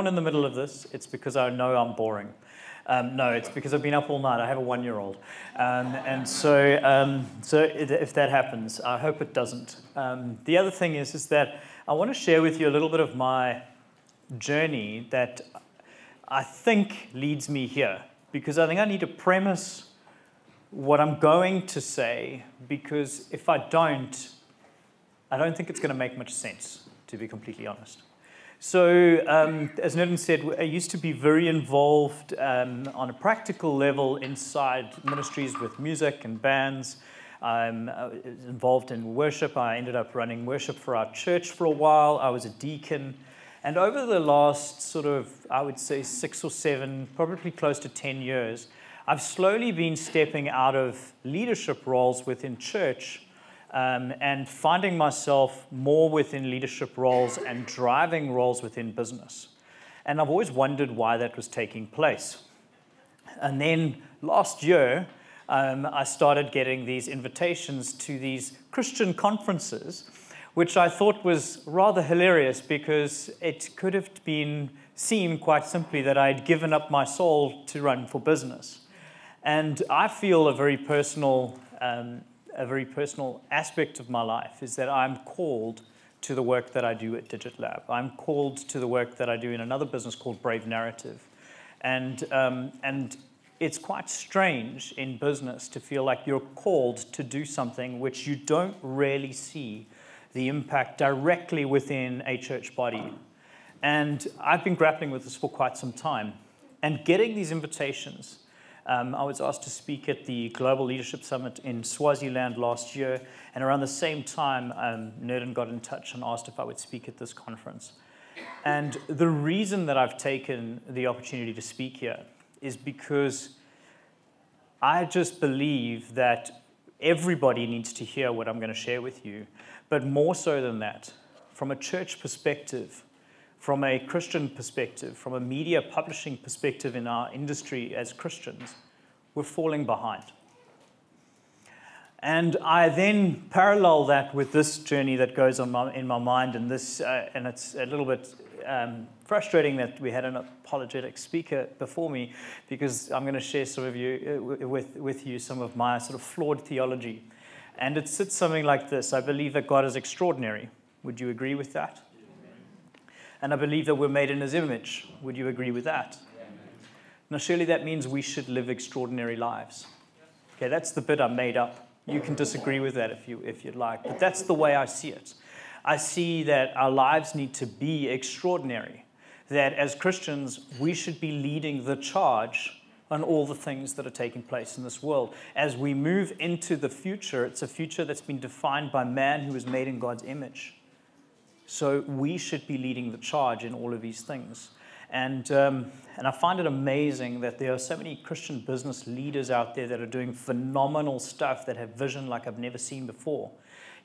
Yawn in the middle of this, it's because I know I'm boring. Um, no, it's because I've been up all night. I have a one-year-old, um, and so um, so if that happens, I hope it doesn't. Um, the other thing is is that I want to share with you a little bit of my journey that I think leads me here, because I think I need to premise what I'm going to say, because if I don't, I don't think it's going to make much sense, to be completely honest. So, um, as Nathan said, I used to be very involved um, on a practical level inside ministries with music and bands. I'm uh, involved in worship. I ended up running worship for our church for a while. I was a deacon. And over the last sort of, I would say, six or seven, probably close to 10 years, I've slowly been stepping out of leadership roles within church um, and finding myself more within leadership roles and driving roles within business. And I've always wondered why that was taking place. And then last year, um, I started getting these invitations to these Christian conferences, which I thought was rather hilarious because it could have been seen quite simply that I'd given up my soul to run for business. And I feel a very personal um, a very personal aspect of my life is that I'm called to the work that I do at DigitLab. I'm called to the work that I do in another business called Brave Narrative. And, um, and it's quite strange in business to feel like you're called to do something which you don't really see the impact directly within a church body. And I've been grappling with this for quite some time. And getting these invitations um, I was asked to speak at the Global Leadership Summit in Swaziland last year, and around the same time, um, Nerden got in touch and asked if I would speak at this conference. And the reason that I've taken the opportunity to speak here is because I just believe that everybody needs to hear what I'm going to share with you. But more so than that, from a church perspective, from a Christian perspective, from a media publishing perspective in our industry as Christians, we're falling behind. And I then parallel that with this journey that goes on my, in my mind, and this, uh, and it's a little bit um, frustrating that we had an apologetic speaker before me, because I'm going to share some of you uh, with with you some of my sort of flawed theology, and it sits something like this: I believe that God is extraordinary. Would you agree with that? And I believe that we're made in his image. Would you agree with that? Now, surely that means we should live extraordinary lives. Okay, that's the bit I made up. You can disagree with that if, you, if you'd like, but that's the way I see it. I see that our lives need to be extraordinary, that as Christians, we should be leading the charge on all the things that are taking place in this world. As we move into the future, it's a future that's been defined by man who is made in God's image. So we should be leading the charge in all of these things. And, um, and I find it amazing that there are so many Christian business leaders out there that are doing phenomenal stuff that have vision like I've never seen before.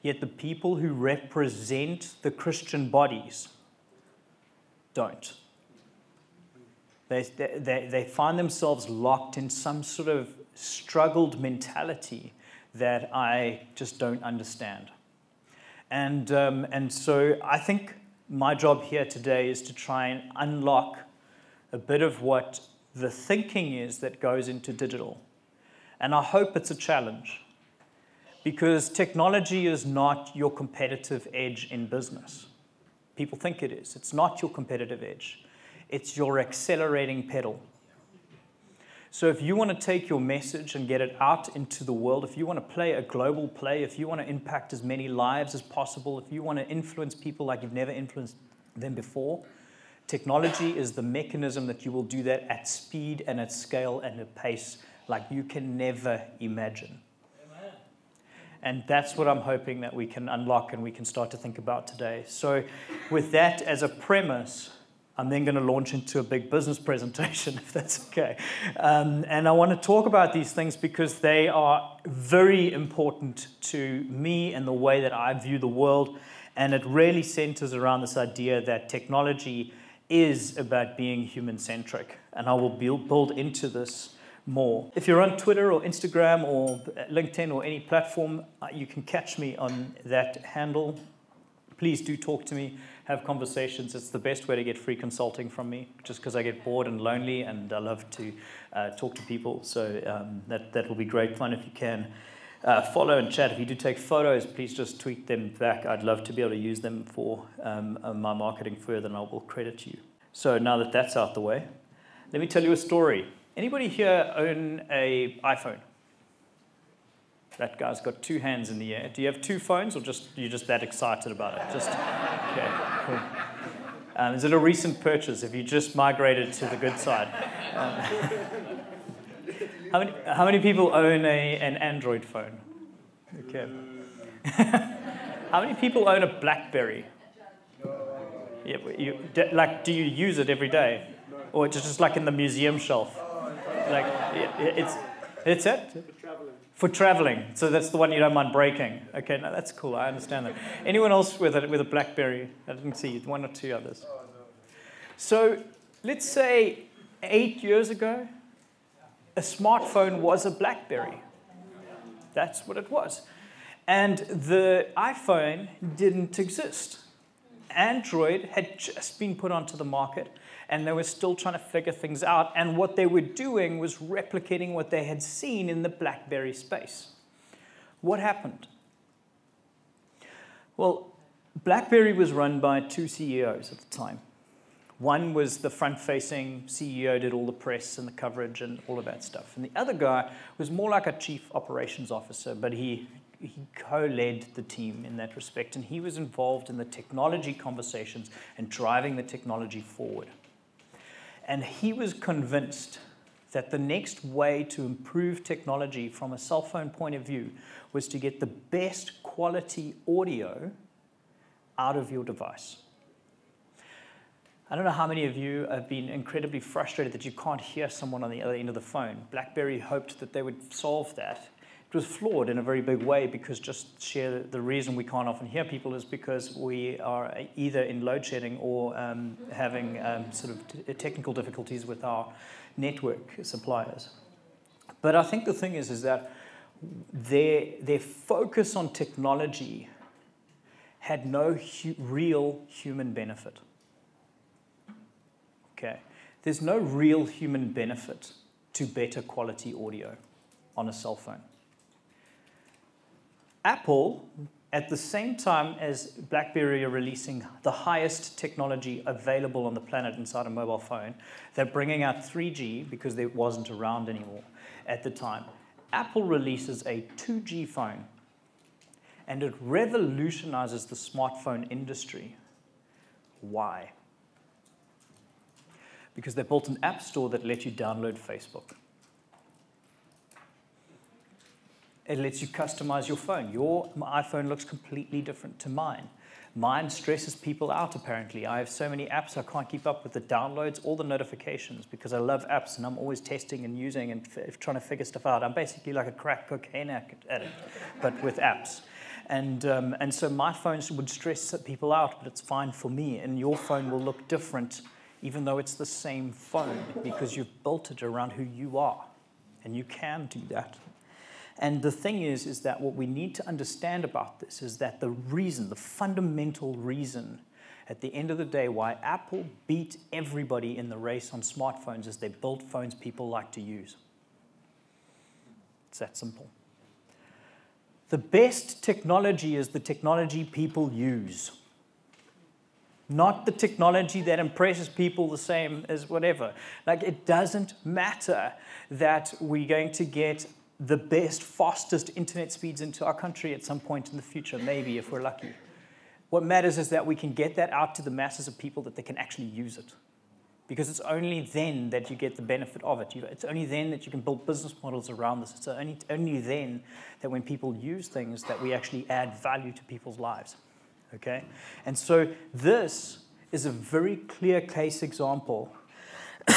Yet the people who represent the Christian bodies don't. They, they, they find themselves locked in some sort of struggled mentality that I just don't understand. And, um, and so I think my job here today is to try and unlock a bit of what the thinking is that goes into digital. And I hope it's a challenge because technology is not your competitive edge in business. People think it is. It's not your competitive edge, it's your accelerating pedal. So if you want to take your message and get it out into the world, if you want to play a global play, if you want to impact as many lives as possible, if you want to influence people like you've never influenced them before, technology is the mechanism that you will do that at speed and at scale and at pace like you can never imagine. And that's what I'm hoping that we can unlock and we can start to think about today. So, with that as a premise, I'm then going to launch into a big business presentation, if that's okay. Um, and I want to talk about these things because they are very important to me and the way that I view the world. And it really centers around this idea that technology is about being human centric. And I will build, build into this more. If you're on Twitter or Instagram or LinkedIn or any platform, uh, you can catch me on that handle. Please do talk to me have conversations. It's the best way to get free consulting from me, just because I get bored and lonely, and I love to uh, talk to people. So um, that that will be great fun if you can. Uh, follow and chat. If you do take photos, please just tweet them back. I'd love to be able to use them for um, uh, my marketing further, and I will credit you. So now that that's out the way, let me tell you a story. Anybody here own a iPhone? That guy's got two hands in the air. Do you have two phones, or just you're just that excited about it? Just okay, cool. Um, is it a recent purchase? Have you just migrated to the good side? Um, how many How many people own a, an Android phone? Okay. how many people own a BlackBerry? Yeah, you, like, do you use it every day, or just just like in the museum shelf? Like, it's it's it for traveling. So that's the one you don't mind breaking. Okay, now that's cool. I understand that. Anyone else with a, with a BlackBerry? I didn't see one or two others. So let's say eight years ago, a smartphone was a BlackBerry. That's what it was. And the iPhone didn't exist. Android had just been put onto the market and they were still trying to figure things out. And what they were doing was replicating what they had seen in the BlackBerry space. What happened? Well, BlackBerry was run by two CEOs at the time. One was the front facing CEO, did all the press and the coverage and all of that stuff. And the other guy was more like a chief operations officer, but he, he co led the team in that respect. And he was involved in the technology conversations and driving the technology forward. And he was convinced that the next way to improve technology from a cell phone point of view was to get the best quality audio out of your device. I don't know how many of you have been incredibly frustrated that you can't hear someone on the other end of the phone. BlackBerry hoped that they would solve that was flawed in a very big way because just share the reason we can't often hear people is because we are either in load shedding or um, having um, sort of technical difficulties with our network suppliers. But I think the thing is, is that their, their focus on technology had no hu real human benefit. Okay, there's no real human benefit to better quality audio on a cell phone. Apple, at the same time as BlackBerry are releasing the highest technology available on the planet inside a mobile phone, they're bringing out 3G because it wasn't around anymore at the time. Apple releases a 2G phone and it revolutionizes the smartphone industry. Why? Because they built an app store that let you download Facebook. It lets you customize your phone. Your iPhone looks completely different to mine. Mine stresses people out, apparently. I have so many apps I can't keep up with the downloads, all the notifications, because I love apps and I'm always testing and using and trying to figure stuff out. I'm basically like a crack cocaine addict, but with apps. And, um, and so my phone would stress people out, but it's fine for me. And your phone will look different, even though it's the same phone, because you've built it around who you are. And you can do that. And the thing is, is that what we need to understand about this is that the reason, the fundamental reason at the end of the day why Apple beat everybody in the race on smartphones is they built phones people like to use. It's that simple. The best technology is the technology people use. Not the technology that impresses people the same as whatever. Like, it doesn't matter that we're going to get the best, fastest internet speeds into our country at some point in the future, maybe if we're lucky. What matters is that we can get that out to the masses of people that they can actually use it. Because it's only then that you get the benefit of it. It's only then that you can build business models around this. It's only, only then that when people use things that we actually add value to people's lives. Okay? And so this is a very clear case example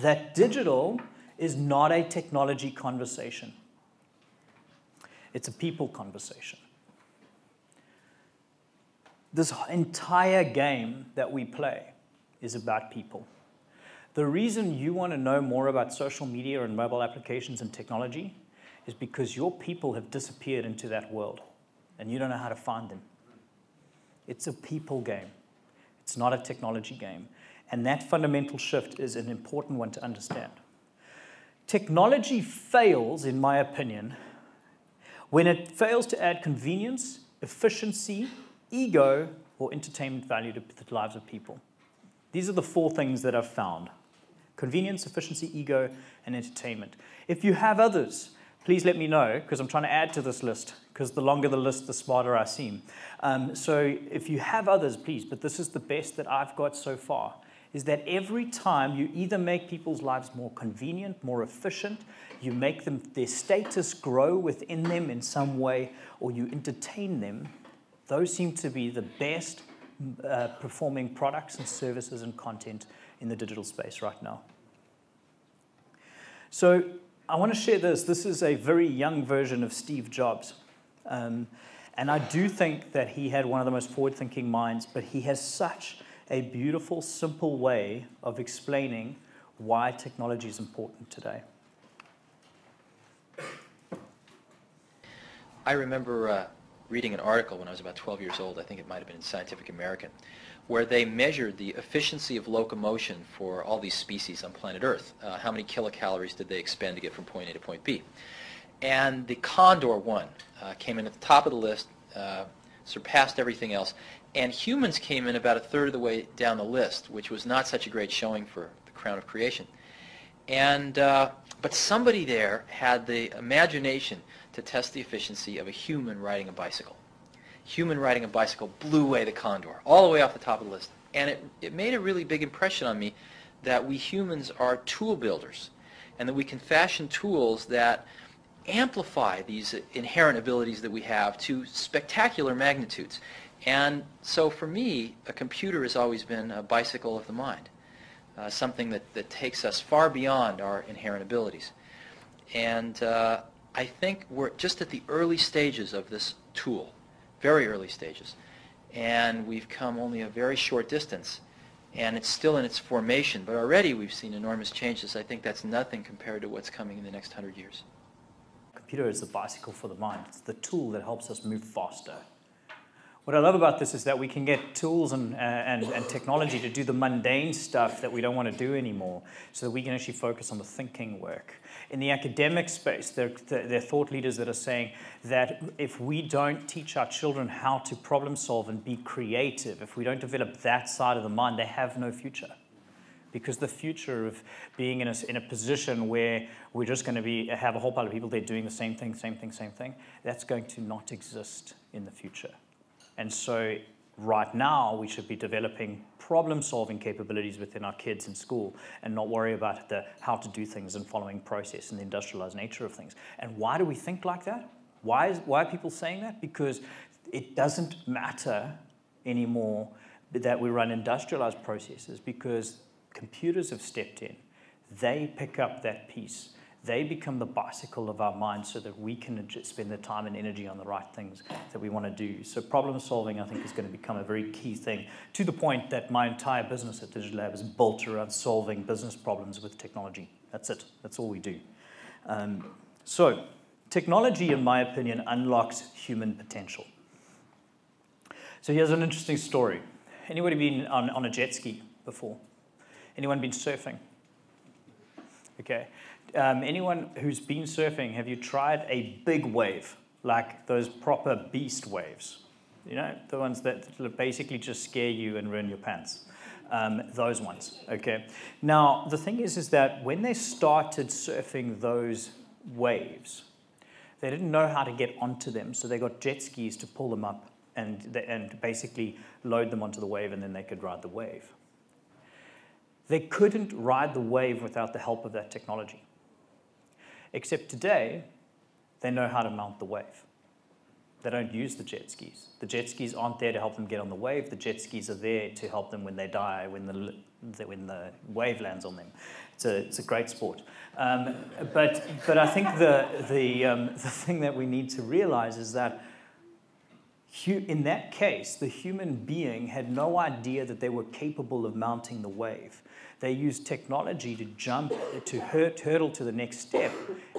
that digital is not a technology conversation. It's a people conversation. This entire game that we play is about people. The reason you want to know more about social media and mobile applications and technology is because your people have disappeared into that world and you don't know how to find them. It's a people game. It's not a technology game. And that fundamental shift is an important one to understand. Technology fails, in my opinion, when it fails to add convenience, efficiency, ego, or entertainment value to the lives of people. These are the four things that I've found convenience, efficiency, ego, and entertainment. If you have others, please let me know because I'm trying to add to this list because the longer the list, the smarter I seem. Um, so if you have others, please, but this is the best that I've got so far is that every time you either make people's lives more convenient, more efficient, you make them their status grow within them in some way, or you entertain them, those seem to be the best uh, performing products and services and content in the digital space right now. So I want to share this. This is a very young version of Steve Jobs. Um, and I do think that he had one of the most forward thinking minds, but he has such a beautiful, simple way of explaining why technology is important today. I remember uh, reading an article when I was about 12 years old, I think it might have been in Scientific American, where they measured the efficiency of locomotion for all these species on planet Earth. Uh, how many kilocalories did they expend to get from point A to point B? And the condor one uh, came in at the top of the list, uh, surpassed everything else, and humans came in about a third of the way down the list, which was not such a great showing for the crown of creation. And, uh, but somebody there had the imagination to test the efficiency of a human riding a bicycle. Human riding a bicycle blew away the condor, all the way off the top of the list. And it, it made a really big impression on me that we humans are tool builders and that we can fashion tools that amplify these inherent abilities that we have to spectacular magnitudes. And so for me, a computer has always been a bicycle of the mind, uh, something that, that takes us far beyond our inherent abilities. And uh, I think we're just at the early stages of this tool, very early stages. And we've come only a very short distance. And it's still in its formation, but already we've seen enormous changes. I think that's nothing compared to what's coming in the next hundred years. Computer is the bicycle for the mind. It's the tool that helps us move faster. What I love about this is that we can get tools and, uh, and, and technology to do the mundane stuff that we don't want to do anymore so that we can actually focus on the thinking work. In the academic space, there, there are thought leaders that are saying that if we don't teach our children how to problem solve and be creative, if we don't develop that side of the mind, they have no future because the future of being in a, in a position where we're just going to be have a whole pile of people there doing the same thing, same thing, same thing, that's going to not exist in the future. And so right now we should be developing problem solving capabilities within our kids in school and not worry about the how to do things and following process and the industrialized nature of things. And why do we think like that? Why, is, why are people saying that? Because it doesn't matter anymore that we run industrialized processes because computers have stepped in. They pick up that piece they become the bicycle of our mind so that we can spend the time and energy on the right things that we want to do. So problem solving, I think, is going to become a very key thing to the point that my entire business at Digital Lab is built around solving business problems with technology. That's it. That's all we do. Um, so technology, in my opinion, unlocks human potential. So here's an interesting story. Anybody been on, on a jet ski before? Anyone been surfing? Okay um, anyone who's been surfing, have you tried a big wave, like those proper beast waves? You know, the ones that basically just scare you and ruin your pants. Um, those ones, okay? Now, the thing is, is that when they started surfing those waves, they didn't know how to get onto them, so they got jet skis to pull them up and, and basically load them onto the wave, and then they could ride the wave. They couldn't ride the wave without the help of that technology. Except today, they know how to mount the wave. They don't use the jet skis. The jet skis aren't there to help them get on the wave. The jet skis are there to help them when they die, when the, when the wave lands on them. It's a, it's a great sport. Um, but, but I think the, the, um, the thing that we need to realize is that in that case, the human being had no idea that they were capable of mounting the wave. They use technology to jump, to hurt, hurdle to the next step.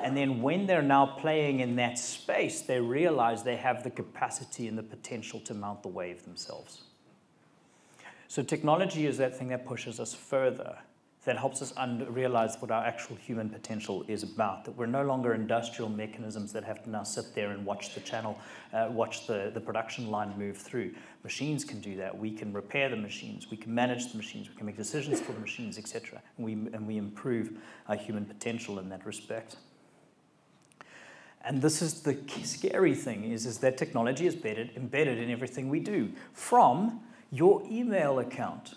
And then when they're now playing in that space, they realize they have the capacity and the potential to mount the wave themselves. So technology is that thing that pushes us further, that helps us realize what our actual human potential is about, that we're no longer industrial mechanisms that have to now sit there and watch the channel, uh, watch the, the production line move through. Machines can do that. We can repair the machines. We can manage the machines. We can make decisions for the machines, etc. And we, and we improve our human potential in that respect. And this is the scary thing is, is that technology is embedded, embedded in everything we do, from your email account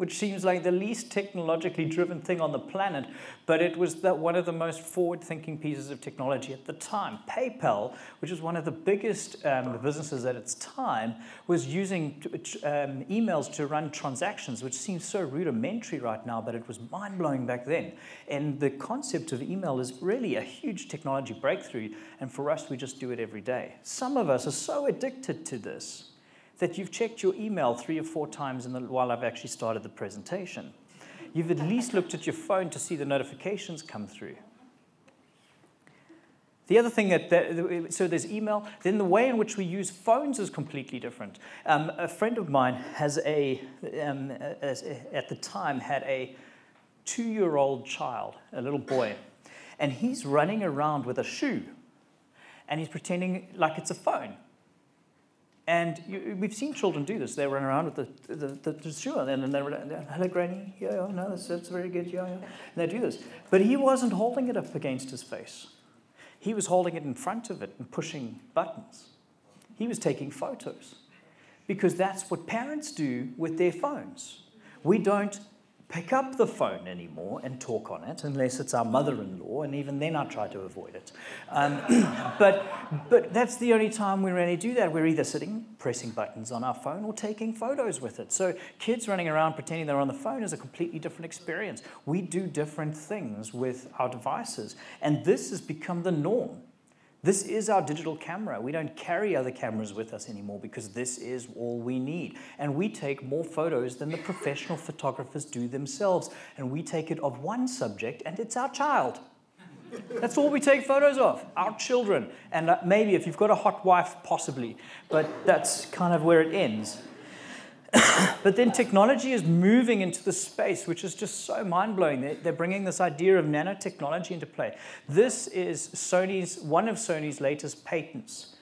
which seems like the least technologically driven thing on the planet, but it was the, one of the most forward-thinking pieces of technology at the time. PayPal, which was one of the biggest um, businesses at its time, was using um, emails to run transactions, which seems so rudimentary right now, but it was mind-blowing back then. And the concept of email is really a huge technology breakthrough, and for us, we just do it every day. Some of us are so addicted to this that you've checked your email three or four times the, while I've actually started the presentation. You've at least looked at your phone to see the notifications come through. The other thing that, that, so there's email, then the way in which we use phones is completely different. Um, a friend of mine has a, um, at the time, had a two year old child, a little boy, and he's running around with a shoe and he's pretending like it's a phone. And you, we've seen children do this. They run around with the, the, the, the on, and they're, they're, hello, Granny. Yeah, yeah, no, that's, that's very good. Yeah, yeah. And they do this. But he wasn't holding it up against his face. He was holding it in front of it and pushing buttons. He was taking photos because that's what parents do with their phones. We don't pick up the phone anymore and talk on it unless it's our mother-in-law, and even then I try to avoid it. Um, but, but that's the only time we really do that. We're either sitting, pressing buttons on our phone, or taking photos with it. So kids running around pretending they're on the phone is a completely different experience. We do different things with our devices, and this has become the norm. This is our digital camera. We don't carry other cameras with us anymore because this is all we need. And we take more photos than the professional photographers do themselves. And we take it of one subject, and it's our child. That's all we take photos of, our children. And uh, maybe if you've got a hot wife, possibly. But that's kind of where it ends. but then technology is moving into the space, which is just so mind blowing. They're, they're, bringing this idea of nanotechnology into play. This is Sony's one of Sony's latest patents.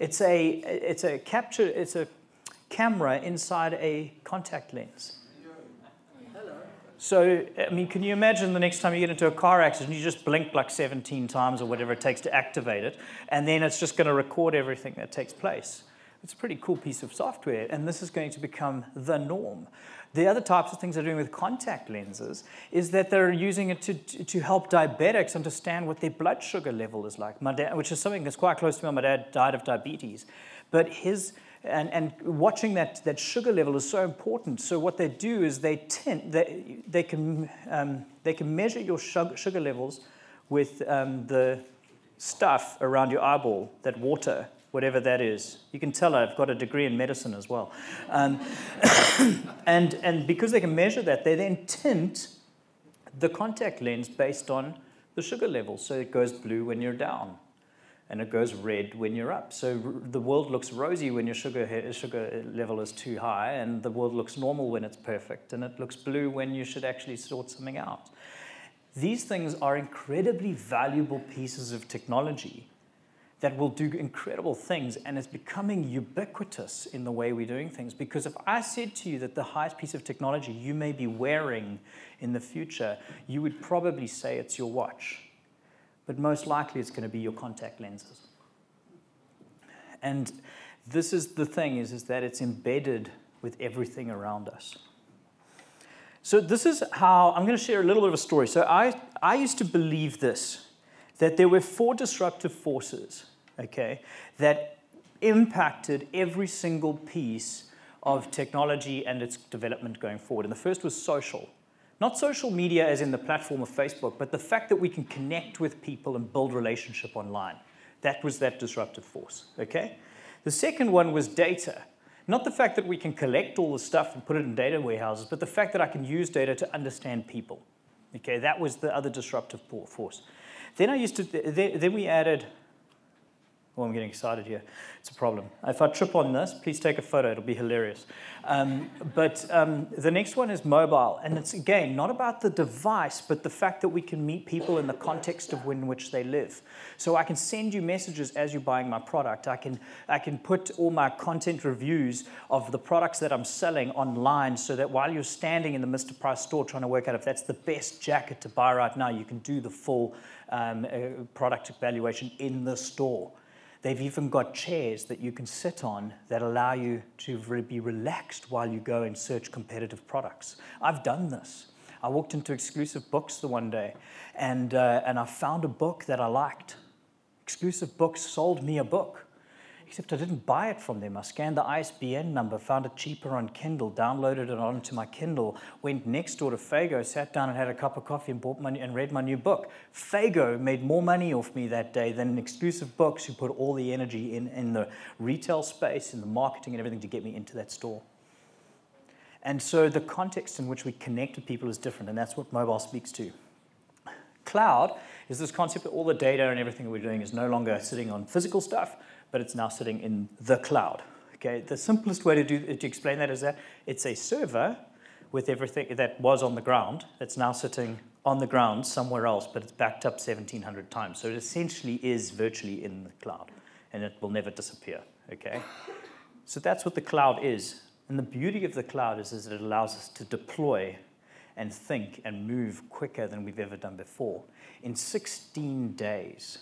It's a it's a capture it's a camera inside a contact lens. So, I mean, can you imagine the next time you get into a car accident, you just blink like 17 times or whatever it takes to activate it, and then it's just going to record everything that takes place. It's a pretty cool piece of software, and this is going to become the norm. The other types of things they're doing with contact lenses is that they're using it to, to help diabetics understand what their blood sugar level is like, my dad, which is something that's quite close to me. My dad died of diabetes. But his, and, and watching that, that sugar level is so important. So what they do is they, tint, they, they, can, um, they can measure your sugar levels with um, the stuff around your eyeball, that water, whatever that is. You can tell I've got a degree in medicine as well. Um, and, and because they can measure that, they then tint the contact lens based on the sugar level. So it goes blue when you're down, and it goes red when you're up. So the world looks rosy when your sugar, sugar level is too high, and the world looks normal when it's perfect, and it looks blue when you should actually sort something out. These things are incredibly valuable pieces of technology that will do incredible things and is becoming ubiquitous in the way we're doing things. Because if I said to you that the highest piece of technology you may be wearing in the future, you would probably say it's your watch. But most likely it's going to be your contact lenses. And this is the thing is, is that it's embedded with everything around us. So this is how I'm going to share a little bit of a story. So I, I used to believe this, that there were four disruptive forces okay, that impacted every single piece of technology and its development going forward. And the first was social. Not social media as in the platform of Facebook, but the fact that we can connect with people and build relationship online. That was that disruptive force, okay? The second one was data. Not the fact that we can collect all the stuff and put it in data warehouses, but the fact that I can use data to understand people. Okay, that was the other disruptive force. Then I used to, then we added Oh, I'm getting excited here. It's a problem. If I trip on this, please take a photo. It'll be hilarious. Um, but um, the next one is mobile. And it's, again, not about the device, but the fact that we can meet people in the context of when in which they live. So I can send you messages as you're buying my product. I can, I can put all my content reviews of the products that I'm selling online so that while you're standing in the Mr. Price store trying to work out if that's the best jacket to buy right now, you can do the full um, uh, product evaluation in the store. They've even got chairs that you can sit on that allow you to be relaxed while you go and search competitive products. I've done this. I walked into Exclusive Books the one day and, uh, and I found a book that I liked. Exclusive Books sold me a book except I didn't buy it from them. I scanned the ISBN number, found it cheaper on Kindle, downloaded it onto my Kindle, went next door to Fago, sat down and had a cup of coffee and bought my, and read my new book. Fago made more money off me that day than an exclusive books who put all the energy in, in the retail space, in the marketing and everything to get me into that store. And so the context in which we connect with people is different, and that's what mobile speaks to. Cloud is this concept that all the data and everything we're doing is no longer sitting on physical stuff, but it's now sitting in the cloud. Okay, the simplest way to, do, to explain that is that it's a server with everything that was on the ground that's now sitting on the ground somewhere else, but it's backed up 1,700 times. So it essentially is virtually in the cloud, and it will never disappear. Okay, so that's what the cloud is. And the beauty of the cloud is, is that it allows us to deploy and think and move quicker than we've ever done before. In 16 days,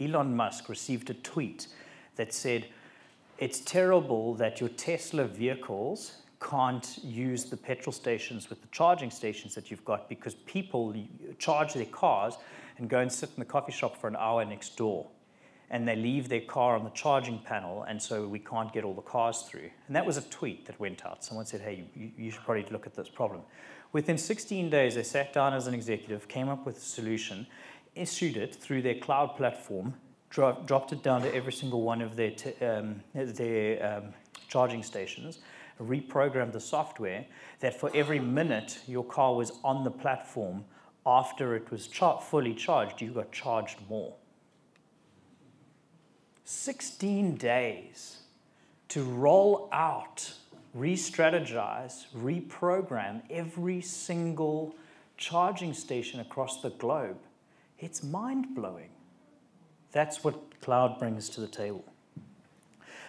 Elon Musk received a tweet that said, it's terrible that your Tesla vehicles can't use the petrol stations with the charging stations that you've got because people charge their cars and go and sit in the coffee shop for an hour next door. And they leave their car on the charging panel, and so we can't get all the cars through. And that was a tweet that went out. Someone said, hey, you, you should probably look at this problem. Within 16 days, they sat down as an executive, came up with a solution, issued it through their cloud platform, dro dropped it down to every single one of their, um, their um, charging stations, reprogrammed the software that for every minute your car was on the platform after it was char fully charged, you got charged more. 16 days to roll out, re strategize, reprogram every single charging station across the globe. It's mind blowing. That's what cloud brings to the table.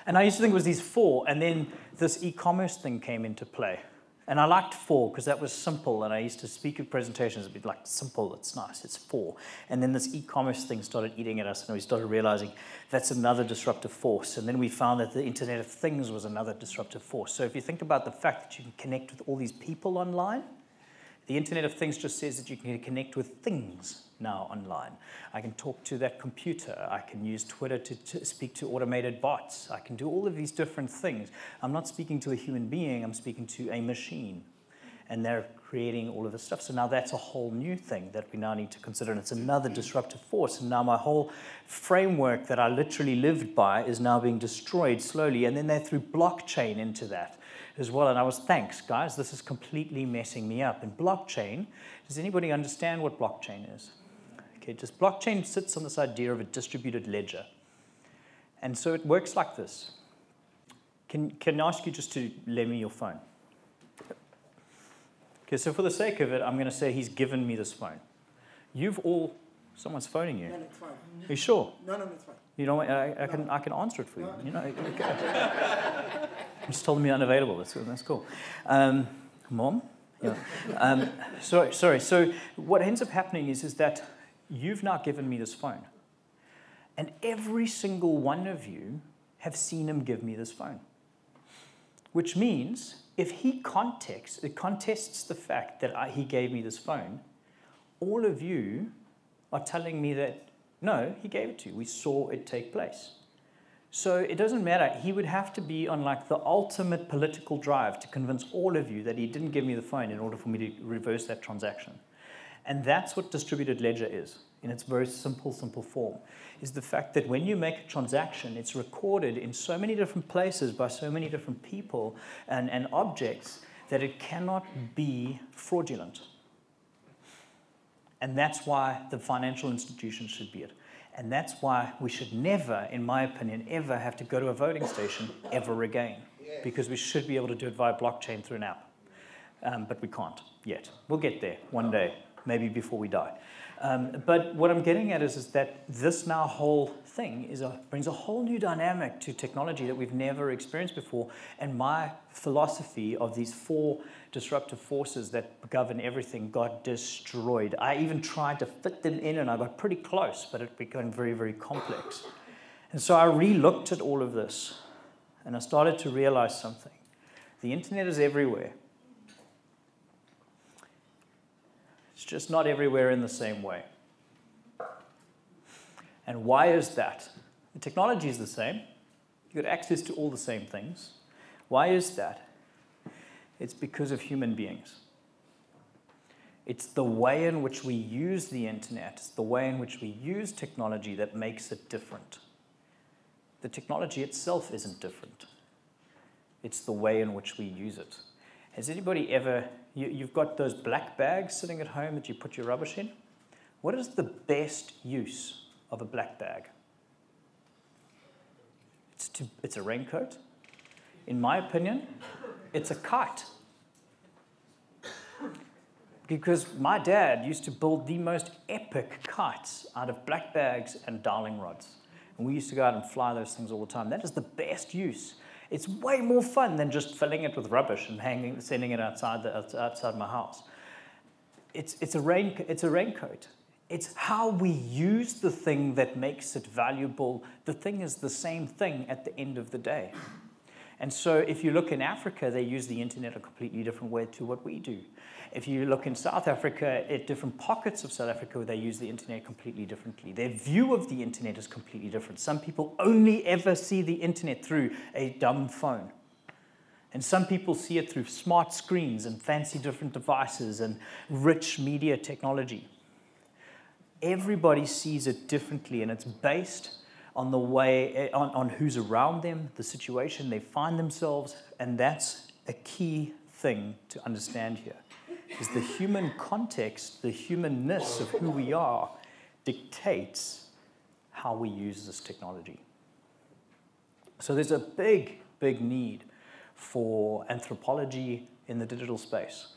And I used to think it was these four, and then this e-commerce thing came into play. And I liked four because that was simple, and I used to speak at presentations, it'd be like, simple, it's nice, it's four. And then this e-commerce thing started eating at us, and we started realizing that's another disruptive force. And then we found that the Internet of Things was another disruptive force. So if you think about the fact that you can connect with all these people online, the Internet of Things just says that you can connect with things now online. I can talk to that computer. I can use Twitter to, to, speak to automated bots. I can do all of these different things. I'm not speaking to a human being, I'm speaking to a machine. And they're creating all of this stuff. So now that's a whole new thing that we now need to consider. And it's another disruptive force. And now my whole framework that I literally lived by is now being destroyed slowly. And then they threw blockchain into that as well. And I was, thanks, guys, this is completely messing me up. And blockchain, does anybody understand what blockchain is? Okay, just blockchain sits on this idea of a distributed ledger. And so it works like this. Can, can I ask you just to lend me your phone? Okay, so for the sake of it, I'm going to say he's given me this phone. You've all, someone's phoning you. No, it's fine. Are you sure? No, no, it's fine. You know, I, I can, I can answer it for you. You know, okay. Just told me unavailable. That's, that's cool. Um, Mom? Yeah. Um, sorry, sorry. So what ends up happening is, is that You've now given me this phone. And every single one of you have seen him give me this phone. Which means if he contests, contests the fact that I, he gave me this phone, all of you are telling me that no, he gave it to you. We saw it take place. So it doesn't matter. He would have to be on like the ultimate political drive to convince all of you that he didn't give me the phone in order for me to reverse that transaction. And that's what distributed ledger is in its very simple, simple form, is the fact that when you make a transaction, it's recorded in so many different places by so many different people and, and objects that it cannot be fraudulent. And that's why the financial institutions should be it. And that's why we should never, in my opinion, ever have to go to a voting station ever again. Because we should be able to do it via blockchain through an app. Um, but we can't yet. We'll get there one day, maybe before we die. Um, but what I'm getting at is, is that this now whole thing is a, brings a whole new dynamic to technology that we've never experienced before. And my philosophy of these four disruptive forces that govern everything got destroyed. I even tried to fit them in and I got pretty close, but it became very, very complex. And so I re-looked at all of this and I started to realize something. The internet is everywhere. It's just not everywhere in the same way. And why is that? The technology is the same. You've got access to all the same things. Why is that? It's because of human beings. It's the way in which we use the internet, it's the way in which we use technology that makes it different. The technology itself isn't different. It's the way in which we use it. Has anybody ever, you, have got those black bags sitting at home that you put your rubbish in? What is the best use of a black bag? It's, to, it's a raincoat. In my opinion, it's a kite. Because my dad used to build the most epic kites out of black bags and dowelling rods. And we used to go out and fly those things all the time. That is the best use it's way more fun than just filling it with rubbish and hanging, sending it outside, the, outside my house. It's, it's, a rain, it's a raincoat. It's how we use the thing that makes it valuable. The thing is the same thing at the end of the day. And so if you look in Africa, they use the internet a completely different way to what we do. If you look in South Africa, at different pockets of South Africa, they use the internet completely differently. Their view of the internet is completely different. Some people only ever see the internet through a dumb phone. And some people see it through smart screens and fancy different devices and rich media technology. Everybody sees it differently, and it's based on the way, on, on who's around them, the situation they find themselves, and that's a key thing to understand here is the human context, the humanness of who we are dictates how we use this technology. So there's a big, big need for anthropology in the digital space.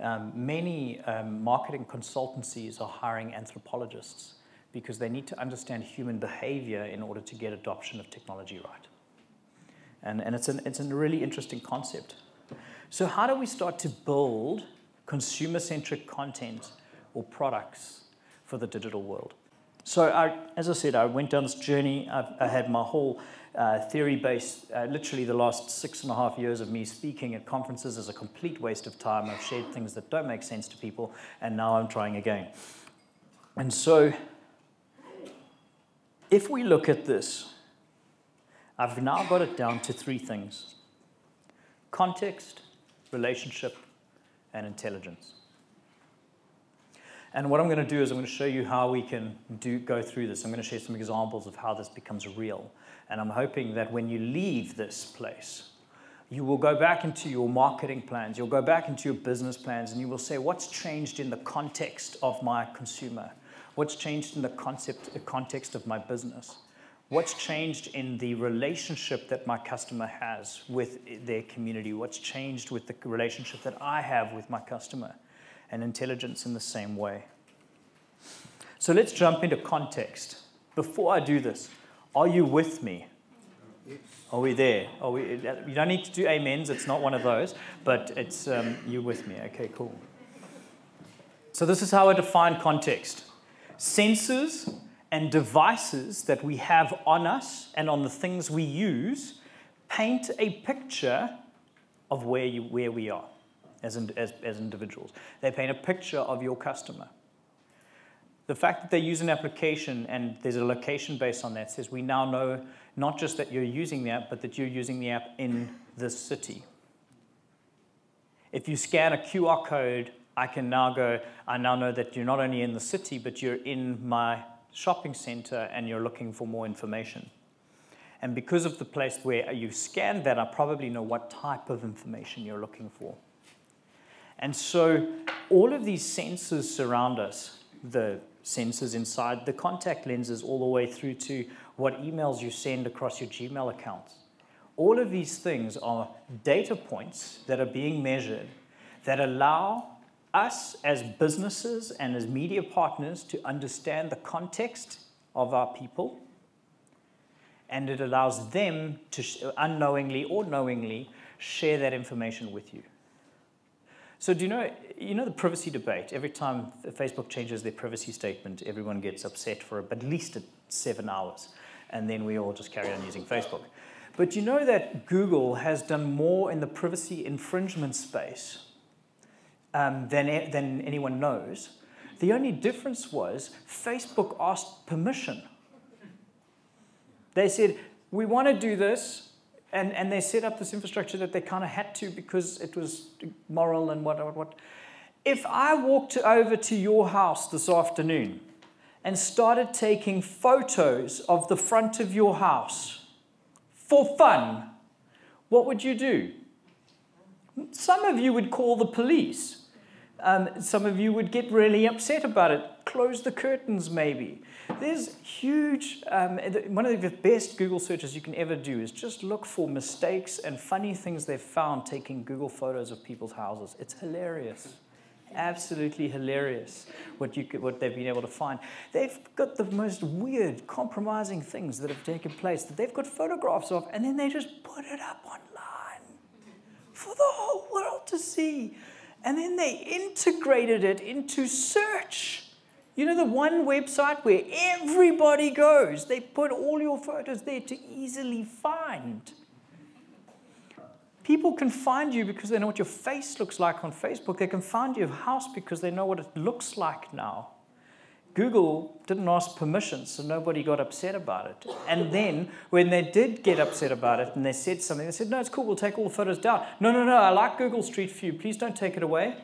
Um, many um, marketing consultancies are hiring anthropologists because they need to understand human behavior in order to get adoption of technology right. And, and it's, an, it's a really interesting concept. So how do we start to build consumer-centric content or products for the digital world. So I, as I said, I went down this journey. I've, i had my whole uh, theory based, uh, literally the last six and a half years of me speaking at conferences is a complete waste of time. I've shared things that don't make sense to people, and now I'm trying again. And so if we look at this, I've now got it down to three things. Context, relationship, and intelligence. And what I'm going to do is I'm going to show you how we can do, go through this. I'm going to share some examples of how this becomes real. And I'm hoping that when you leave this place, you will go back into your marketing plans, you'll go back into your business plans, and you will say, what's changed in the context of my consumer? What's changed in the concept, the context of my business? What's changed in the relationship that my customer has with their community? What's changed with the relationship that I have with my customer? And intelligence in the same way. So let's jump into context. Before I do this, are you with me? Are we there? Are we, you don't need to do amens, it's not one of those, but it's um, you with me. Okay, cool. So this is how I define context. Senses and devices that we have on us and on the things we use paint a picture of where, you, where we are as, in, as, as individuals. They paint a picture of your customer. The fact that they use an application and there's a location based on that says we now know not just that you're using the app, but that you're using the app in this city. If you scan a QR code, I can now go, I now know that you're not only in the city, but you're in my shopping center and you're looking for more information. And because of the place where you scanned that, I probably know what type of information you're looking for. And so all of these sensors surround us, the sensors inside the contact lenses all the way through to what emails you send across your Gmail accounts. All of these things are data points that are being measured that allow us as businesses and as media partners to understand the context of our people. And it allows them to unknowingly or knowingly share that information with you. So do you know, you know the privacy debate? Every time Facebook changes their privacy statement, everyone gets upset for at least seven hours. And then we all just carry on using Facebook. But do you know that Google has done more in the privacy infringement space um, than, than anyone knows. The only difference was Facebook asked permission. They said, we want to do this, and, and they set up this infrastructure that they kind of had to because it was moral and what, what, what. If I walked over to your house this afternoon and started taking photos of the front of your house for fun, what would you do? Some of you would call the police. Um, some of you would get really upset about it. Close the curtains, maybe. There's huge, um, one of the best Google searches you can ever do is just look for mistakes and funny things they've found taking Google photos of people's houses. It's hilarious. Absolutely hilarious what, you could, what they've been able to find. They've got the most weird, compromising things that have taken place that they've got photographs of, and then they just put it up online for the whole world to see. And then they integrated it into search. You know, the one website where everybody goes, they put all your photos there to easily find. People can find you because they know what your face looks like on Facebook. They can find your house because they know what it looks like now. Google didn't ask permission, so nobody got upset about it. And then when they did get upset about it and they said something, they said, No, it's cool, we'll take all the photos down. No, no, no, I like Google Street View. Please don't take it away.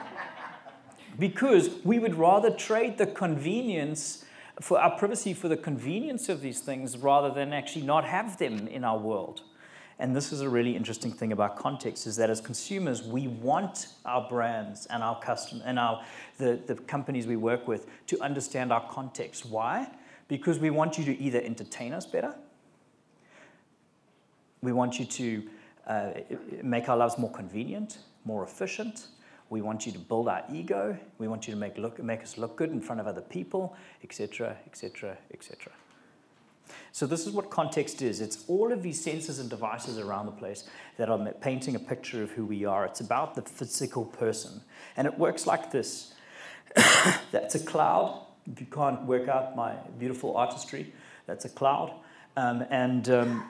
because we would rather trade the convenience for our privacy for the convenience of these things rather than actually not have them in our world. And this is a really interesting thing about context is that as consumers, we want our brands and our custom and our the, the companies we work with to understand our context. Why? Because we want you to either entertain us better, we want you to uh, make our lives more convenient, more efficient. We want you to build our ego. We want you to make, look, make us look good in front of other people, etc., etc., etc. So this is what context is. It's all of these sensors and devices around the place that are painting a picture of who we are. It's about the physical person. And it works like this. that's a cloud. If you can't work out my beautiful artistry, that's a cloud. Um, and um,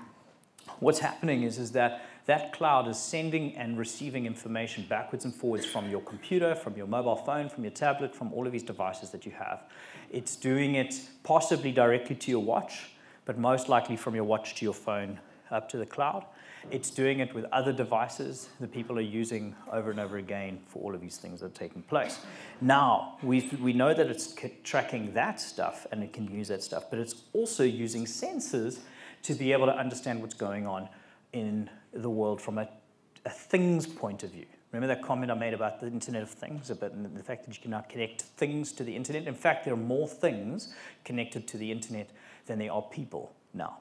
what's happening is, is that that cloud is sending and receiving information backwards and forwards from your computer, from your mobile phone, from your tablet, from all of these devices that you have. It's doing it possibly directly to your watch but most likely from your watch to your phone up to the cloud. It's doing it with other devices that people are using over and over again for all of these things that are taking place. Now, we we know that it's tracking that stuff and it can use that stuff, but it's also using sensors to be able to understand what's going on in the world from a, a things point of view. Remember that comment I made about the Internet of Things, about the fact that you can now connect things to the Internet? In fact, there are more things connected to the Internet than there are people now.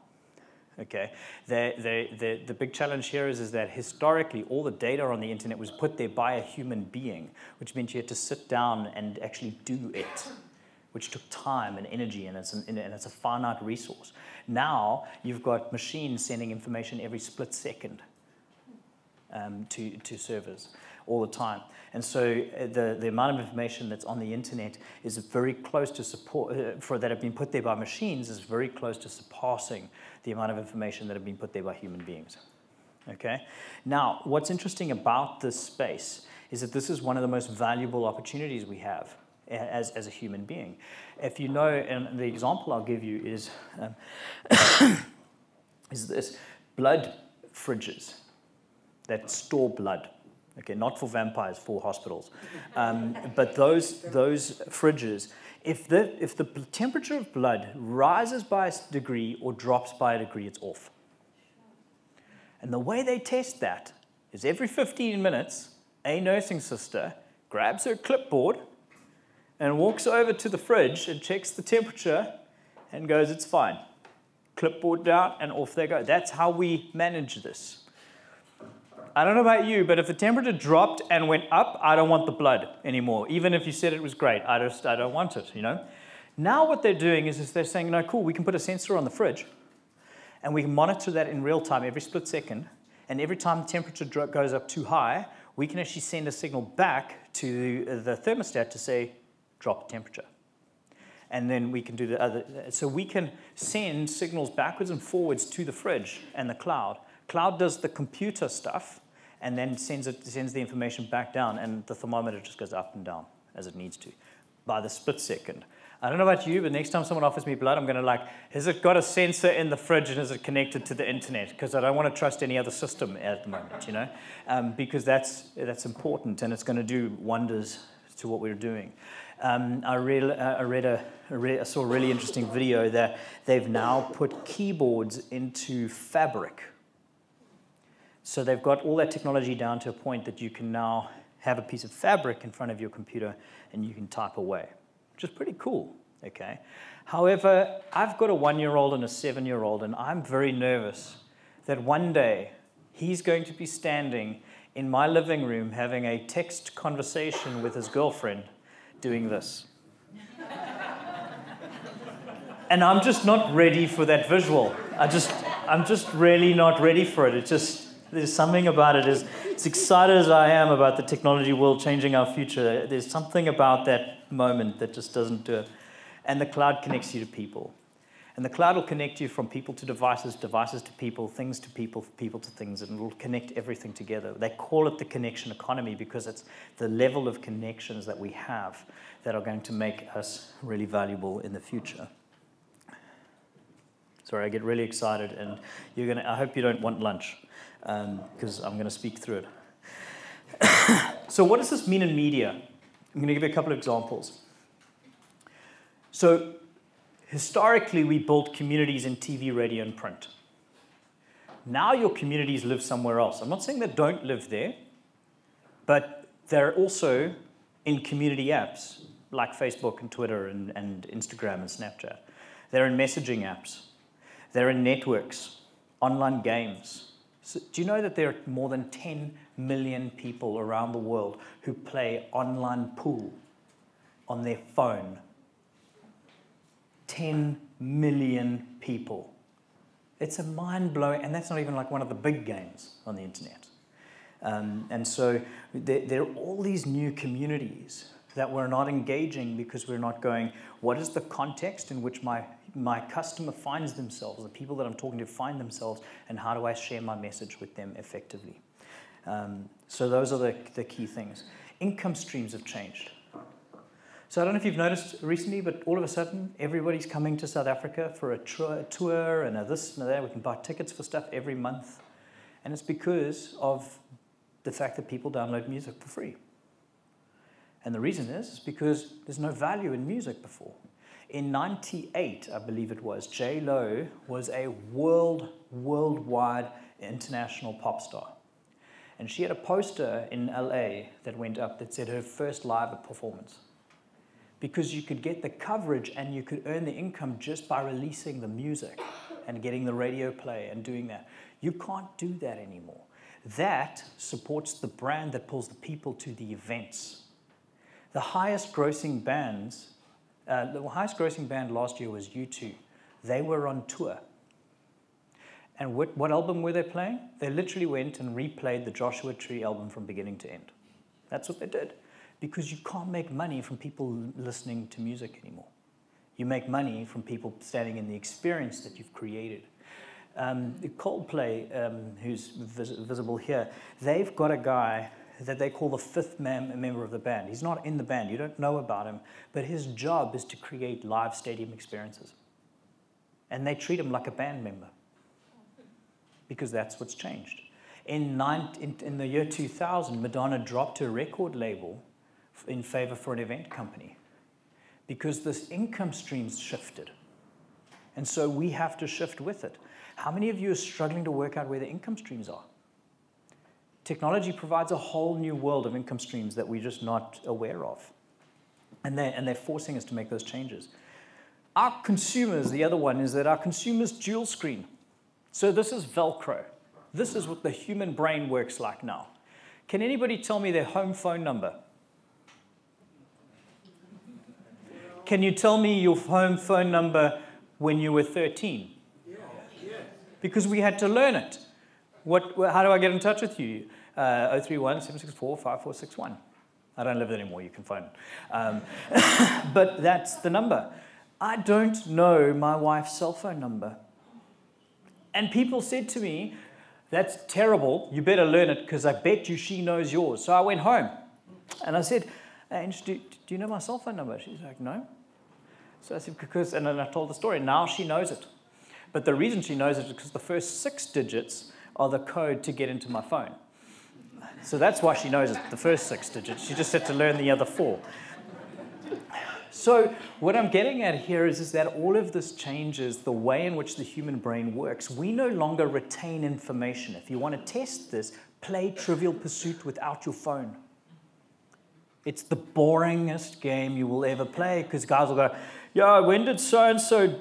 Okay, the, the, the, the big challenge here is, is that historically all the data on the internet was put there by a human being, which meant you had to sit down and actually do it, which took time and energy, and it's, an, and it's a finite resource. Now you've got machines sending information every split second um, to, to servers all the time. And so uh, the, the amount of information that's on the internet is very close to support, uh, for that have been put there by machines is very close to surpassing the amount of information that have been put there by human beings. Okay? Now, what's interesting about this space is that this is one of the most valuable opportunities we have as, as a human being. If you know, and the example I'll give you is, um, is this blood fridges that store blood. Okay, not for vampires, for hospitals. Um, but those, those fridges, if the, if the temperature of blood rises by a degree or drops by a degree, it's off. And the way they test that is every 15 minutes, a nursing sister grabs her clipboard and walks over to the fridge and checks the temperature and goes, It's fine. Clipboard down, and off they go. That's how we manage this. I don't know about you, but if the temperature dropped and went up, I don't want the blood anymore. Even if you said it was great, I just I don't want it, you know? Now what they're doing is, is they're saying, no, cool, we can put a sensor on the fridge and we can monitor that in real time every split second. And every time the temperature goes up too high, we can actually send a signal back to the thermostat to say, drop the temperature. And then we can do the other. So we can send signals backwards and forwards to the fridge and the cloud. Cloud does the computer stuff and then sends, it, sends the information back down, and the thermometer just goes up and down as it needs to by the split second. I don't know about you, but next time someone offers me blood, I'm going to like, has it got a sensor in the fridge and is it connected to the internet? Because I don't want to trust any other system at the moment, you know, um, because that's, that's important and it's going to do wonders to what we're doing. Um, I, read, uh, I, read a, I, I saw a really interesting video that they've now put keyboards into fabric. So they've got all that technology down to a point that you can now have a piece of fabric in front of your computer and you can type away which is pretty cool, okay? However, I've got a one-year-old and a seven-year-old, and I'm very nervous that one day he's going to be standing in my living room having a text conversation with his girlfriend doing this. and I'm just not ready for that visual. I just, I'm just really not ready for it. It just, there's something about it. As, as excited as I am about the technology world changing our future, there's something about that moment that just doesn't do it. And the cloud connects you to people. And the cloud will connect you from people to devices, devices to people, things to people, people to things, and it will connect everything together. They call it the connection economy because it's the level of connections that we have that are going to make us really valuable in the future. Sorry, I get really excited, and you're gonna, I hope you don't want lunch because um, I'm going to speak through it. so, what does this mean in media? I'm going to give you a couple of examples. So, historically, we built communities in TV, radio, and print. Now your communities live somewhere else. I'm not saying they don't live there, but they're also in community apps like Facebook and Twitter and, and Instagram and Snapchat. They're in messaging apps. They're in networks, online games. So do you know that there are more than 10 million people around the world who play online pool on their phone. 10 million people. It's a mind blowing, and that's not even like one of the big games on the internet. Um, and so there, there, are all these new communities that we're not engaging because we're not going, what is the context in which my, my customer finds themselves, the people that I'm talking to find themselves, and how do I share my message with them effectively? Um, so those are the, the key things. Income streams have changed. So I don't know if you've noticed recently, but all of a sudden, everybody's coming to South Africa for a tour and a this and a that. We can buy tickets for stuff every month. And it's because of the fact that people download music for free. And the reason is, is because there's no value in music before. In 98, I believe it was, J Lo was a world, worldwide international pop star. And she had a poster in LA that went up that said her first live performance. Because you could get the coverage and you could earn the income just by releasing the music and getting the radio play and doing that. You can't do that anymore. That supports the brand that pulls the people to the events. The highest grossing bands, uh, the highest grossing band last year was U2. They were on tour. And what, what album were they playing? They literally went and replayed the Joshua Tree album from beginning to end. That's what they did. Because you can't make money from people listening to music anymore. You make money from people standing in the experience that you've created. Um, Coldplay, um, who's vis- visible here, they've got a guy that they call the fifth mem- member of the band. He's not in the band, you don't know about him, but his job is to create live stadium experiences. And they treat him like a band member because that's what's changed. In, nine, in, in, the year 2000, Madonna dropped her record label in favor for an event company because this income streams shifted. And so we have to shift with it. How many of you are struggling to work out where the income streams are? Technology provides a whole new world of income streams that we're just not aware of. And they're, and they're forcing us to make those changes. Our consumers, the other one is that our consumers dual screen. So this is Velcro. This is what the human brain works like now. Can anybody tell me their home phone number? Can you tell me your home phone number when you were 13? Because we had to learn it. What, how do I get in touch with you? Uh, 031 764 5461. I don't live there anymore, you can phone. Um, but that's the number. I don't know my wife's cell phone number. And people said to me, That's terrible. You better learn it because I bet you she knows yours. So I went home and I said, Ange, do, do you know my cell phone number? She's like, No. So I said, Because, and then I told the story. Now she knows it. But the reason she knows it is because the first six digits are the code to get into my phone. So that's why she knows the first six digits. She just had to learn the other four. So, what I'm getting at here is, is that all of this changes the way in which the human brain works. We no longer retain information. If you want to test this, play Trivial Pursuit without your phone. It's the boringest game you will ever play because guys will go, Yeah, when did so and so,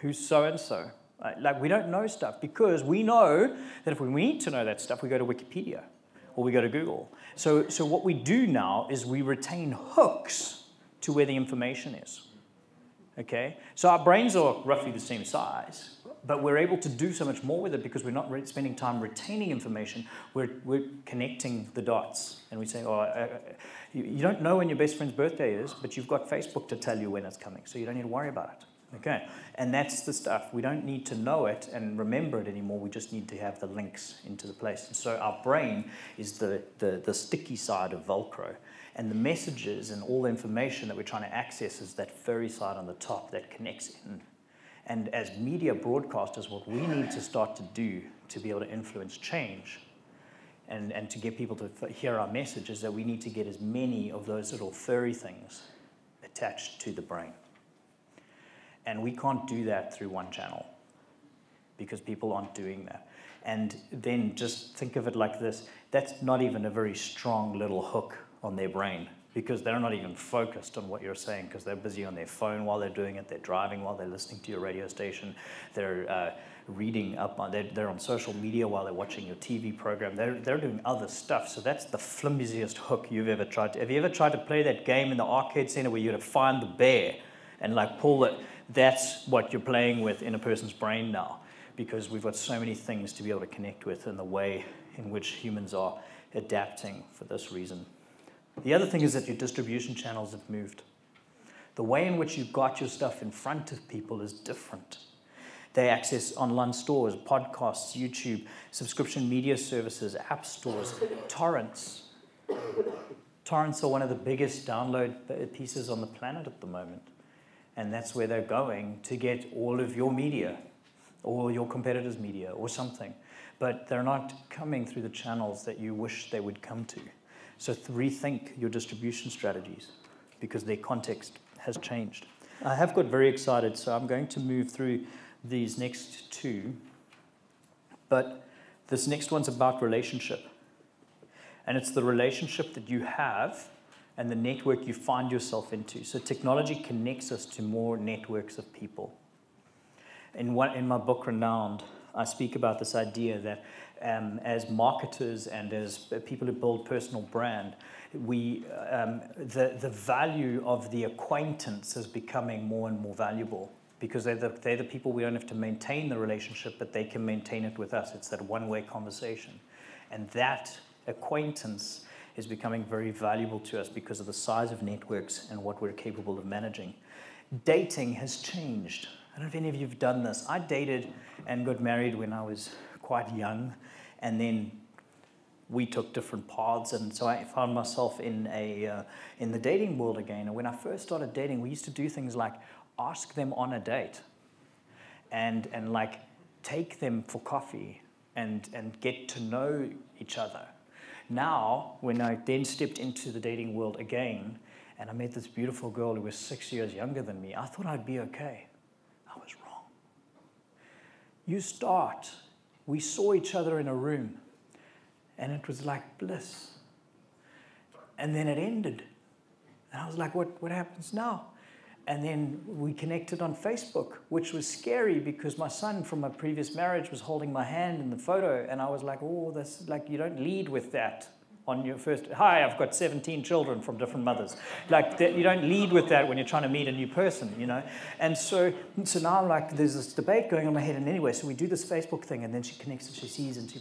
who's so and so? Like, we don't know stuff because we know that if we need to know that stuff, we go to Wikipedia or we go to Google. So, so what we do now is we retain hooks to where the information is. Okay? So our brains are roughly the same size, but we're able to do so much more with it because we're not spending time retaining information. We're, we're connecting the dots. And we say, oh, uh, you, you don't know when your best friend's birthday is, but you've got Facebook to tell you when it's coming, so you don't need to worry about it. Okay, and that's the stuff. We don't need to know it and remember it anymore. We just need to have the links into the place. And so our brain is the, the, the sticky side of Velcro. And the messages and all the information that we're trying to access is that furry side on the top that connects in. And as media broadcasters, what we need to start to do to be able to influence change and, and to get people to hear our message is that we need to get as many of those little furry things attached to the brain. And we can't do that through one channel because people aren't doing that. And then just think of it like this that's not even a very strong little hook on their brain because they're not even focused on what you're saying because they're busy on their phone while they're doing it, they're driving while they're listening to your radio station, they're uh, reading up on, they're, they're on social media while they're watching your TV program, they're, they're doing other stuff. So that's the flimsiest hook you've ever tried to. Have you ever tried to play that game in the arcade center where you had to find the bear and like pull it? That's what you're playing with in a person's brain now because we've got so many things to be able to connect with in the way in which humans are adapting for this reason. The other thing is that your distribution channels have moved. The way in which you've got your stuff in front of people is different. They access online stores, podcasts, YouTube, subscription media services, app stores, torrents. Torrents are one of the biggest download pieces on the planet at the moment. And that's where they're going to get all of your media or your competitors' media or something. But they're not coming through the channels that you wish they would come to. So rethink your distribution strategies because their context has changed. I have got very excited, so I'm going to move through these next two. But this next one's about relationship. And it's the relationship that you have and the network you find yourself into. So technology connects us to more networks of people. In, what, in my book, Renowned, I speak about this idea that um, as marketers and as people who build personal brand, we, um, the, the value of the acquaintance is becoming more and more valuable because they're the, they're the people we don't have to maintain the relationship, but they can maintain it with us. It's that one way conversation. And that acquaintance is becoming very valuable to us because of the size of networks and what we're capable of managing. Dating has changed. I don't know if any of you have done this. I dated and got married when I was quite young, and then we took different paths, and so I found myself in a uh, in the dating world again. And when I first started dating, we used to do things like ask them on a date, and and like take them for coffee, and and get to know each other. Now, when I then stepped into the dating world again, and I met this beautiful girl who was six years younger than me, I thought I'd be okay. I was wrong. You start. We saw each other in a room, and it was like bliss. And then it ended. And I was like, what, what happens now? And then we connected on Facebook, which was scary because my son from my previous marriage was holding my hand in the photo. And I was like, oh, that's like, you don't lead with that on your first, hi, I've got 17 children from different mothers. Like, that, you don't lead with that when you're trying to meet a new person, you know? And so, so now, I'm like, there's this debate going on in my head. And anyway, so we do this Facebook thing, and then she connects and she sees, and she,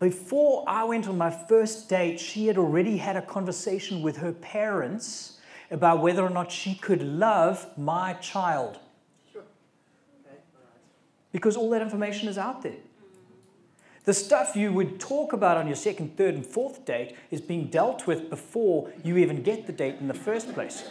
before I went on my first date, she had already had a conversation with her parents about whether or not she could love my child. Because all that information is out there. The stuff you would talk about on your second, third, and fourth date is being dealt with before you even get the date in the first place.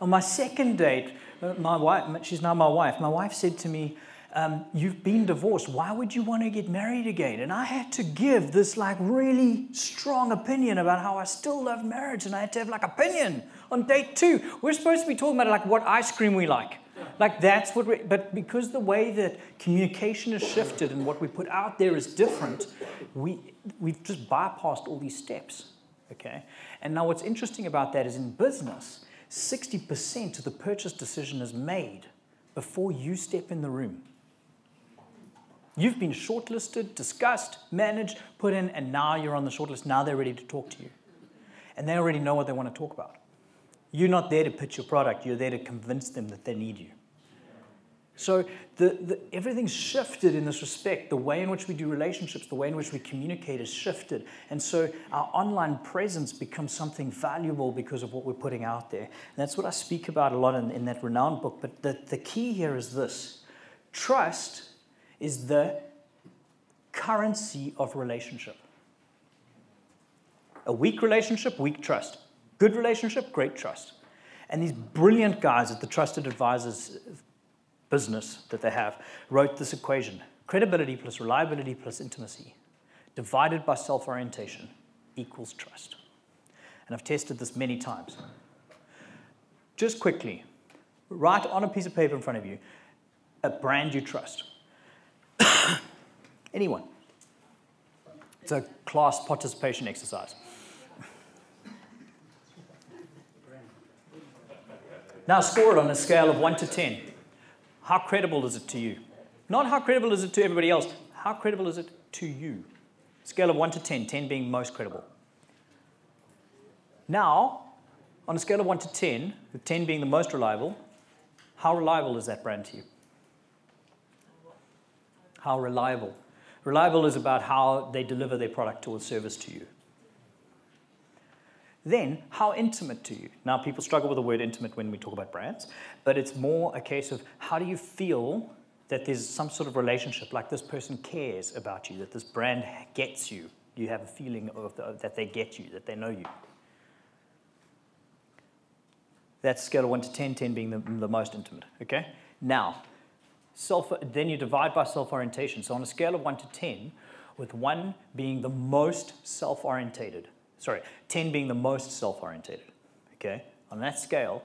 on my second date, uh, my wife, she's now my wife, my wife said to me, um, you've been divorced. Why would you want to get married again? And I had to give this like really strong opinion about how I still love marriage, and I had to have like opinion on date two. We're supposed to be talking about like what ice cream we like. Like that's what we, but because the way that communication has shifted and what we put out there is different, we, we've just bypassed all these steps, okay? And now what's interesting about that is in business, 60% of the purchase decision is made before you step in the room. You've been shortlisted, discussed, managed, put in, and now you're on the shortlist. Now they're ready to talk to you. And they already know what they want to talk about. You're not there to pitch your product, you're there to convince them that they need you. So the, the, everything's shifted in this respect. The way in which we do relationships, the way in which we communicate is shifted. And so our online presence becomes something valuable because of what we're putting out there. And that's what I speak about a lot in, in that renowned book. But the, the key here is this trust is the currency of relationship. A weak relationship, weak trust. Good relationship, great trust. And these brilliant guys at the Trusted Advisors business that they have wrote this equation credibility plus reliability plus intimacy divided by self orientation equals trust. And I've tested this many times. Just quickly, write on a piece of paper in front of you a brand you trust. Anyone. It's a class participation exercise. Now score it on a scale of 1 to 10. How credible is it to you? Not how credible is it to everybody else, how credible is it to you? Scale of 1 to 10, 10 being most credible. Now, on a scale of 1 to 10, with 10 being the most reliable, how reliable is that brand to you? How reliable? Reliable is about how they deliver their product or service to you. Then, how intimate to you? Now, people struggle with the word intimate when we talk about brands, but it's more a case of how do you feel that there's some sort of relationship, like this person cares about you, that this brand gets you. You have a feeling of the, that they get you, that they know you. That's scale of 1 to 10, 10 being the, the most intimate, okay? Now, self, then you divide by self-orientation. So on a scale of 1 to 10, with 1 being the most self-orientated, sorry, 10 being the most self-orientated, okay? On that scale,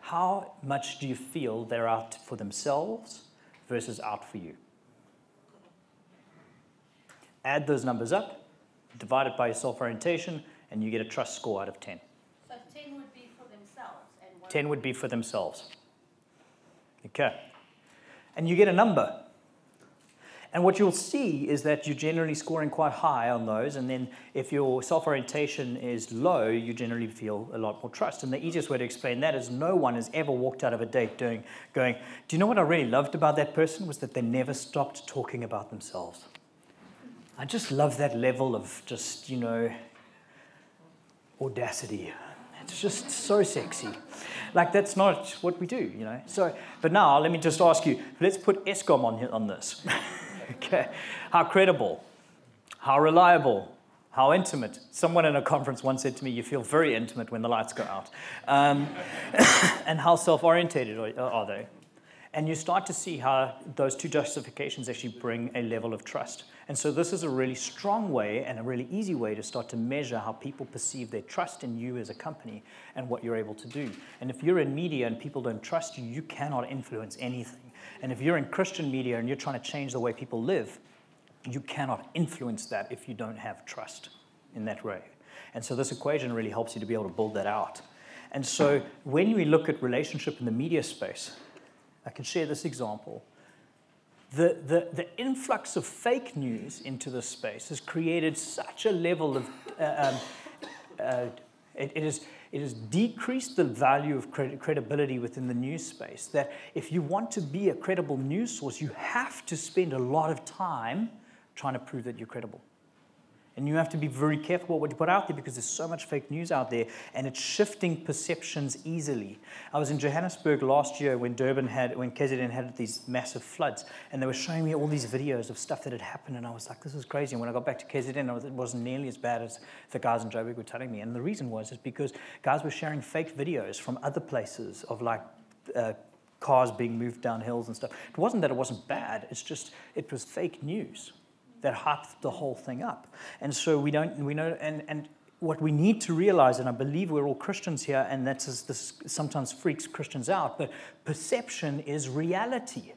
how much do you feel they're out for themselves versus out for you? Add those numbers up, divide it by your self-orientation, and you get a trust score out of 10. So 10 would be for themselves and 10 would be for themselves. Okay and you get a number. And what you'll see is that you're generally scoring quite high on those. And then if your self orientation is low, you generally feel a lot more trust. And the easiest way to explain that is no one has ever walked out of a date doing, going, Do you know what I really loved about that person? Was that they never stopped talking about themselves. I just love that level of just, you know, audacity. It's just so sexy. Like that's not what we do, you know. So, but now let me just ask you. Let's put Eskom on on this. okay, how credible, how reliable, how intimate. Someone in a conference once said to me, "You feel very intimate when the lights go out," um, and how self-orientated are, are they? And you start to see how those two justifications actually bring a level of trust. And so this is a really strong way and a really easy way to start to measure how people perceive their trust in you as a company and what you're able to do. And if you're in media and people don't trust you, you cannot influence anything. And if you're in Christian media and you're trying to change the way people live, you cannot influence that if you don't have trust in that way. And so this equation really helps you to be able to build that out. And so when we look at relationship in the media space, I can share this example. The, the, the influx of fake news into this space has created such a level of, uh, um, uh, it, is, it has decreased the value of cred- credibility within the news space. That if you want to be a credible news source, you have to spend a lot of time trying to prove that you're credible. And you have to be very careful what you put out there because there's so much fake news out there and it's shifting perceptions easily. I was in Johannesburg last year when Durban had, when KZN had these massive floods and they were showing me all these videos of stuff that had happened and I was like, this is crazy. And when I got back to KZN, it wasn't nearly as bad as the guys in Joburg were telling me. And the reason was is because guys were sharing fake videos from other places of like uh, cars being moved down hills and stuff. It wasn't that it wasn't bad, it's just, it was fake news that hyped the whole thing up. And so we don't, we know, and, and what we need to realize, and I believe we're all Christians here, and that's this sometimes freaks Christians out, but perception is reality.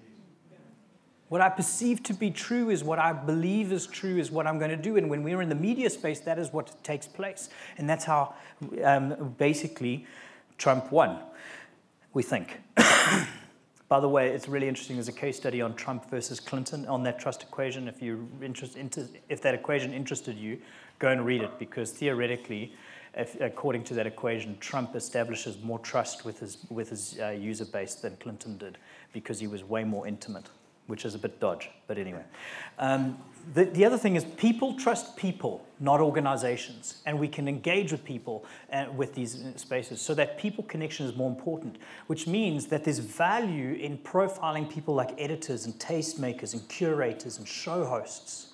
What I perceive to be true is what I believe is true, is what I'm going to do. And when we're in the media space, that is what takes place. And that's how um, basically Trump won, we think. By the way, it's really interesting. There's a case study on Trump versus Clinton on that trust equation. If you interest, if that equation interested you, go and read it because theoretically, if, according to that equation, Trump establishes more trust with his with his uh, user base than Clinton did because he was way more intimate which is a bit dodge, but anyway. Um, the, the other thing is people trust people, not organizations, and we can engage with people uh, with these spaces so that people connection is more important, which means that there's value in profiling people like editors and tastemakers and curators and show hosts.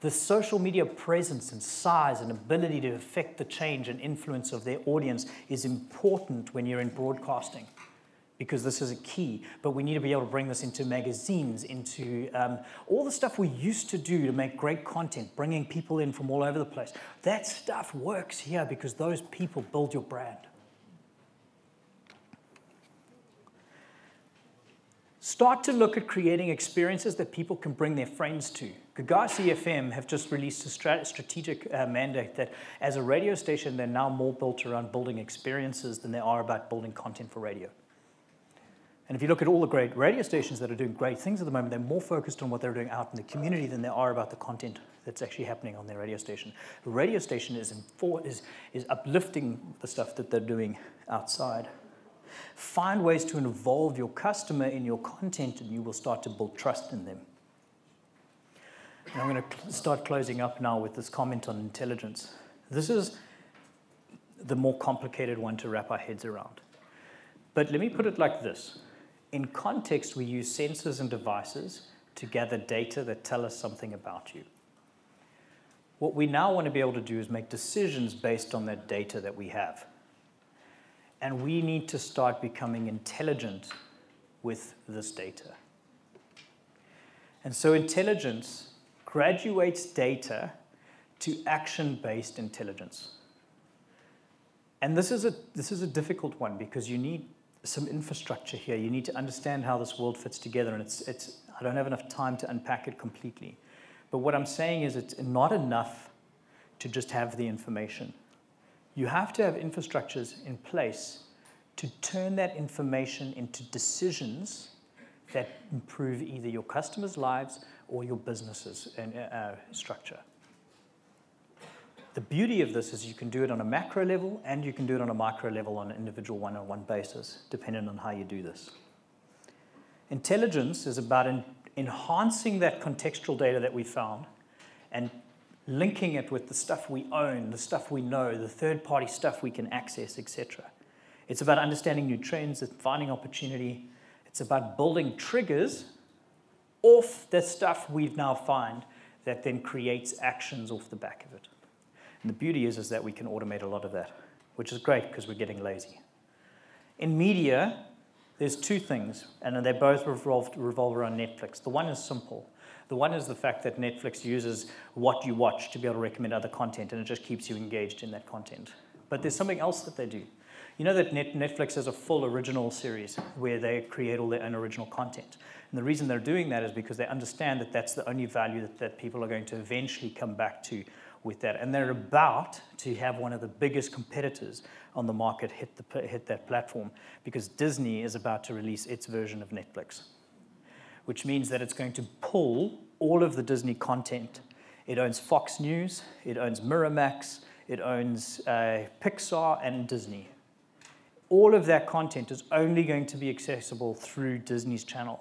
The social media presence and size and ability to affect the change and influence of their audience is important when you're in broadcasting because this is a key. But we need to be able to bring this into magazines, into um, all the stuff we used to do to make great content, bringing people in from all over the place. That stuff works here because those people build your brand. Start to look at creating experiences that people can bring their friends to. Gagasi FM have just released a strategic uh, mandate that as a radio station, they're now more built around building experiences than they are about building content for radio. And if you look at all the great radio stations that are doing great things at the moment, they're more focused on what they're doing out in the community than they are about the content that's actually happening on their radio station. The radio station is, is, is uplifting the stuff that they're doing outside. Find ways to involve your customer in your content, and you will start to build trust in them. And I'm going to start closing up now with this comment on intelligence. This is the more complicated one to wrap our heads around. But let me put it like this in context, we use sensors and devices to gather data that tell us something about you. What we now want to be able to do is make decisions based on that data that we have. And we need to start becoming intelligent with this data. And so intelligence graduates data to action based intelligence. And this is, a, this is a difficult one because you need some infrastructure here. You need to understand how this world fits together, and it's, it's, I don't have enough time to unpack it completely. But what I'm saying is it's not enough to just have the information. You have to have infrastructures in place to turn that information into decisions that improve either your customers' lives or your business's uh, structure. The beauty of this is you can do it on a macro level and you can do it on a micro level on an individual one on one basis, depending on how you do this. Intelligence is about en- enhancing that contextual data that we found and linking it with the stuff we own, the stuff we know, the third party stuff we can access, etc. It's about understanding new trends and finding opportunity. It's about building triggers off the stuff we've now found that then creates actions off the back of it. And the beauty is, is that we can automate a lot of that, which is great because we're getting lazy. In media, there's two things, and they both revolve, revolve around Netflix. The one is simple. The one is the fact that Netflix uses what you watch to be able to recommend other content, and it just keeps you engaged in that content. But there's something else that they do. You know that Netflix has a full original series where they create all their own original content. And the reason they're doing that is because they understand that that's the only value that, that people are going to eventually come back to with that. And they're about to have one of the biggest competitors on the market hit, the, hit that platform because Disney is about to release its version of Netflix, which means that it's going to pull all of the Disney content. It owns Fox News, it owns Miramax, it owns uh, Pixar and Disney. All of that content is only going to be accessible through Disney's channel.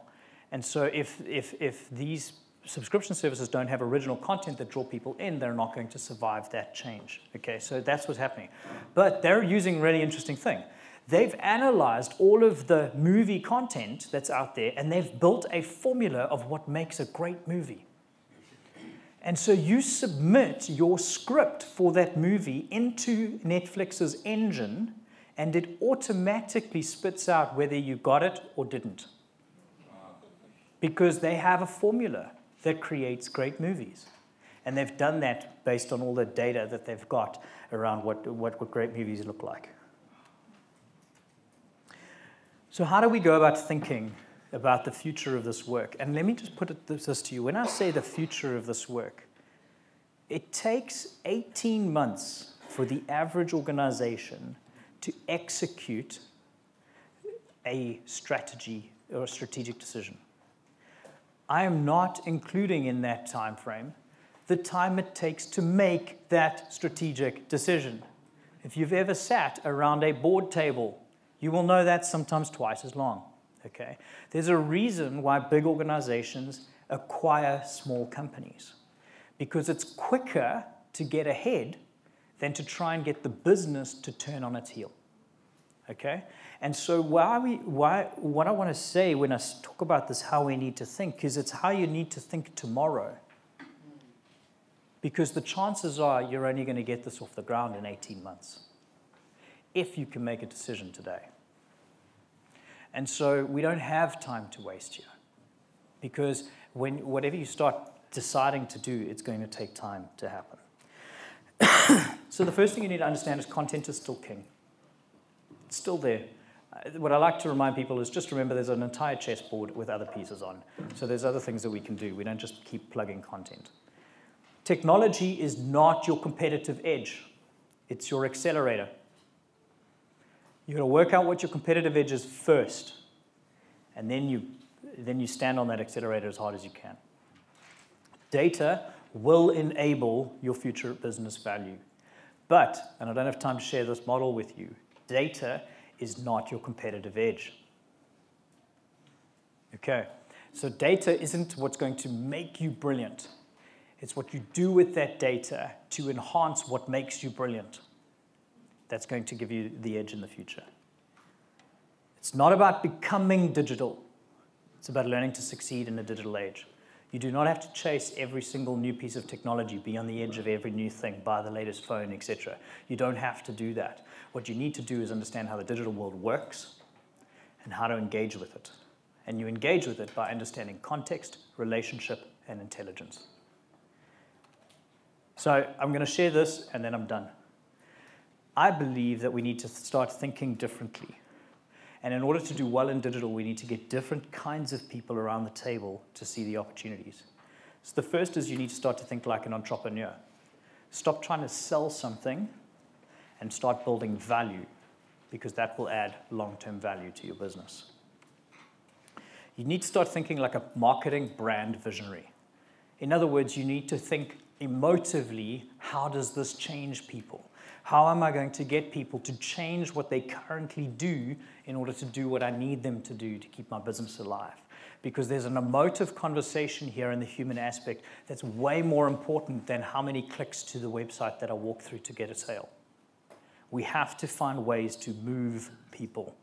And so if, if, if these subscription services don't have original content that draw people in, they're not going to survive that change. Okay, so that's what's happening. But they're using really interesting thing. They've analyzed all of the movie content that's out there and they've built a formula of what makes a great movie. And so you submit your script for that movie into Netflix's engine and it automatically spits out whether you got it or didn't. Because they have a formula that creates great movies. And they've done that based on all the data that they've got around what, what, what great movies look like. So, how do we go about thinking about the future of this work? And let me just put it this to you. When I say the future of this work, it takes 18 months for the average organization to execute a strategy or a strategic decision. I am not including in that time frame the time it takes to make that strategic decision. If you've ever sat around a board table, you will know that sometimes twice as long. Okay? There's a reason why big organizations acquire small companies because it's quicker to get ahead than to try and get the business to turn on its heel. Okay? And so, why we, why, what I want to say when I talk about this, how we need to think, is it's how you need to think tomorrow. Because the chances are you're only going to get this off the ground in 18 months if you can make a decision today. And so, we don't have time to waste here. Because when, whatever you start deciding to do, it's going to take time to happen. so, the first thing you need to understand is content is still king. It's still there what I like to remind people is just remember there's an entire chessboard with other pieces on. So there's other things that we can do. We don't just keep plugging content. Technology is not your competitive edge, it's your accelerator. You've got to work out what your competitive edge is first, and then you, then you stand on that accelerator as hard as you can. Data will enable your future business value. But, and I don't have time to share this model with you, data is not your competitive edge. Okay, so data isn't what's going to make you brilliant. It's what you do with that data to enhance what makes you brilliant. That's going to give you the edge in the future. It's not about becoming digital. It's about learning to succeed in a digital age. You do not have to chase every single new piece of technology, be on the edge of every new thing, buy the latest phone, etc. You don't have to do that. What you need to do is understand how the digital world works and how to engage with it. And you engage with it by understanding context, relationship, and intelligence. So I'm going to share this and then I'm done. I believe that we need to start thinking differently and in order to do well in digital, we need to get different kinds of people around the table to see the opportunities. So the first is you need to start to think like an entrepreneur. Stop trying to sell something and start building value because that will add long-term value to your business. You need to start thinking like a marketing brand visionary. In other words, you need to think emotively, how does this change people? How am I going to get people to change what they currently do in order to do what I need them to do to keep my business alive? Because there's an emotive conversation here in the human aspect that's way more important than how many clicks to the website that I walk through to get a sale. We have to find ways to move people.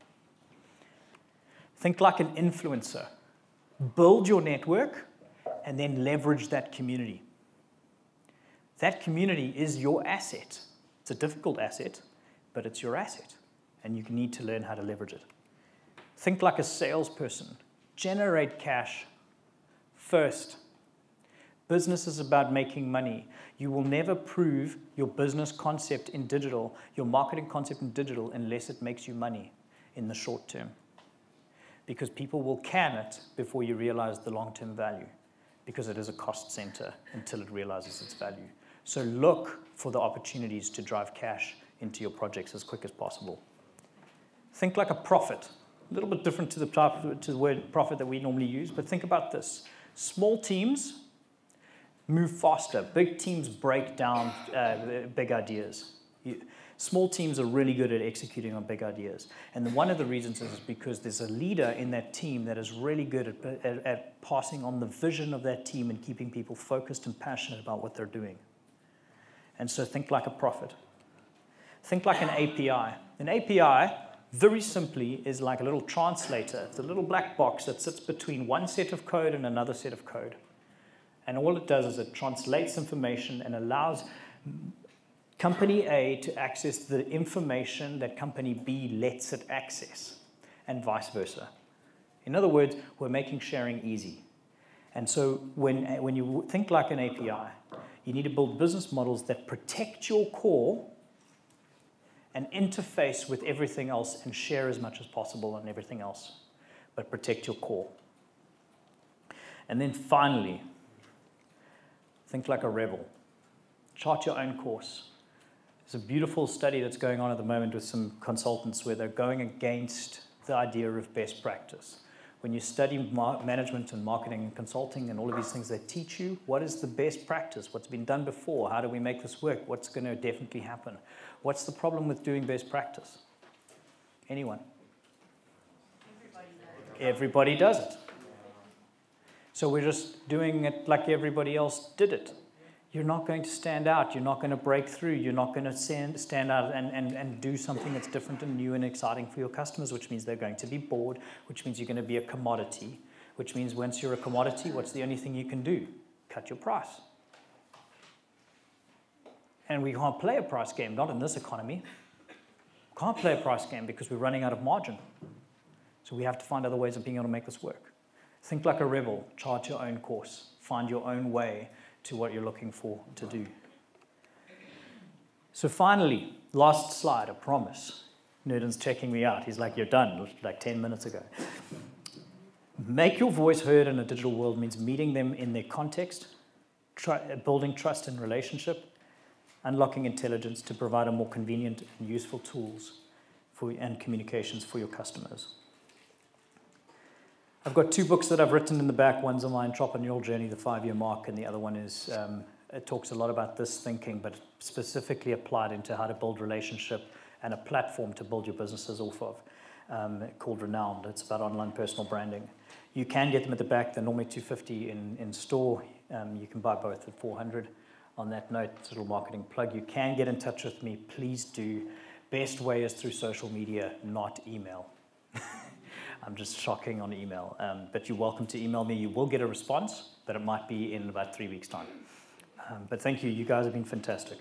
Think like an influencer. Build your network and then leverage that community. That community is your asset. It's a difficult asset, but it's your asset, and you need to learn how to leverage it. Think like a salesperson. Generate cash first. Business is about making money. You will never prove your business concept in digital, your marketing concept in digital, unless it makes you money in the short term. Because people will can it before you realize the long term value, because it is a cost center until it realizes its value. So look for the opportunities to drive cash into your projects as quick as possible. Think like a prophet. A little bit different to the to the word profit that we normally use, but think about this. Small teams move faster. Big teams break down uh, big ideas. You, small teams are really good at executing on big ideas. And one of the reasons is because there's a leader in that team that is really good at, at, at passing on the vision of that team and keeping people focused and passionate about what they're doing. And so think like a prophet. Think like an API. An API, very simply, is like a little translator. It's a little black box that sits between one set of code and another set of code. And all it does is it translates information and allows company A to access the information that company B lets it access, and vice versa. In other words, we're making sharing easy. And so when, when you think like an API, you need to build business models that protect your core and interface with everything else and share as much as possible on everything else, but protect your core. And then finally, think like a rebel. Chart your own course. There's a beautiful study that's going on at the moment with some consultants where they're going against the idea of best practice. When you study management and marketing and consulting and all of these things, they teach you what is the best practice, what's been done before, how do we make this work, what's going to definitely happen. What's the problem with doing best practice? Anyone? Everybody does it. So we're just doing it like everybody else did it. You're not going to stand out. You're not going to break through. You're not going to stand, out and, and, and do something that's different and new and exciting for your customers, which means they're going to be bored, which means you're going to be a commodity, which means once you're a commodity, what's the only thing you can do? Cut your price. And we can't play a price game, not in this economy. Can't play a price game because we're running out of margin. So we have to find other ways of being able to make this work. Think like a rebel, chart your own course, find your own way to what you're looking for to do. So finally, last slide, I promise. Newton's checking me out. He's like, You're done, like 10 minutes ago. Make your voice heard in a digital world means meeting them in their context, building trust and relationship, unlocking intelligence to provide a more convenient and useful tools for, and communications for your customers. I've got two books that I've written in the back. One's on my entrepreneurial journey, the five year mark, and the other one is um, it talks a lot about this thinking, but specifically applied into how to build relationship and a platform to build your businesses off of, um, called Renowned. It's about online personal branding. You can get them at the back. They're normally 250 in, in store. Um, you can buy both at 400 on that note, it's a little marketing plug, you can get in touch with me. Please do. Best way is through social media, not email. I'm just shocking on email. Um, but you're welcome to email me. You will get a response, but it might be in about three weeks' time. Um, but thank you. You guys have been fantastic.